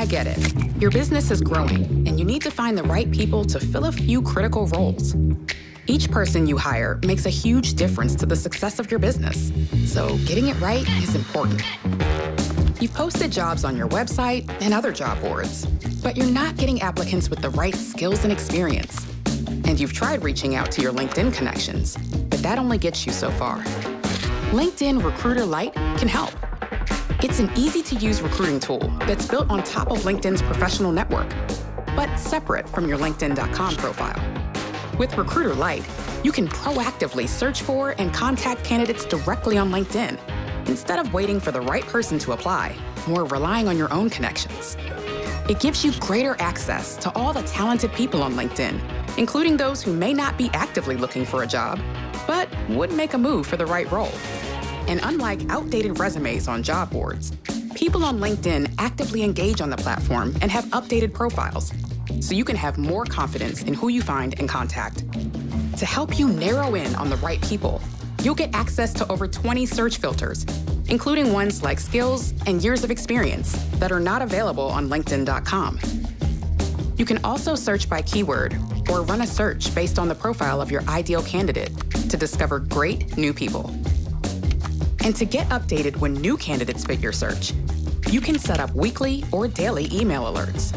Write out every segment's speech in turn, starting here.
I get it. Your business is growing, and you need to find the right people to fill a few critical roles. Each person you hire makes a huge difference to the success of your business, so getting it right is important. You've posted jobs on your website and other job boards, but you're not getting applicants with the right skills and experience. And you've tried reaching out to your LinkedIn connections, but that only gets you so far. LinkedIn Recruiter Lite can help. It's an easy to use recruiting tool that's built on top of LinkedIn's professional network, but separate from your LinkedIn.com profile. With Recruiter Lite, you can proactively search for and contact candidates directly on LinkedIn instead of waiting for the right person to apply or relying on your own connections. It gives you greater access to all the talented people on LinkedIn, including those who may not be actively looking for a job, but would make a move for the right role. And unlike outdated resumes on job boards, people on LinkedIn actively engage on the platform and have updated profiles, so you can have more confidence in who you find and contact. To help you narrow in on the right people, you'll get access to over 20 search filters, including ones like skills and years of experience that are not available on LinkedIn.com. You can also search by keyword or run a search based on the profile of your ideal candidate to discover great new people. And to get updated when new candidates fit your search, you can set up weekly or daily email alerts.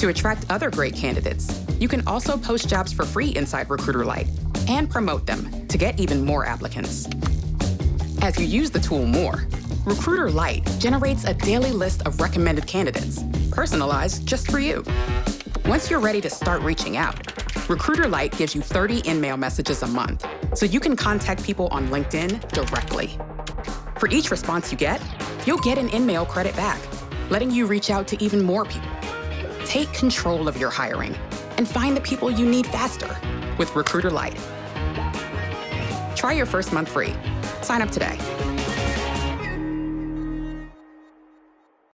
To attract other great candidates, you can also post jobs for free inside Recruiter Lite and promote them to get even more applicants. As you use the tool more, Recruiter Lite generates a daily list of recommended candidates, personalized just for you. Once you're ready to start reaching out, Recruiter Lite gives you 30 InMail messages a month, so you can contact people on LinkedIn directly. For each response you get, you'll get an InMail credit back, letting you reach out to even more people. Take control of your hiring and find the people you need faster with Recruiter Lite. Try your first month free. Sign up today.